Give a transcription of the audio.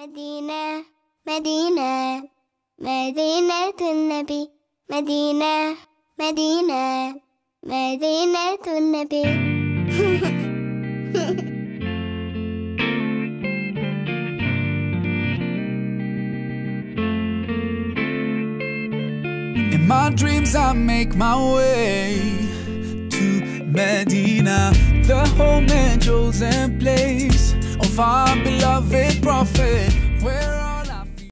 medina مدينة مدينة Medina, Medina, مدينة مدينة النبي In my dreams, I make my way to Medina, the home and chosen place of our beloved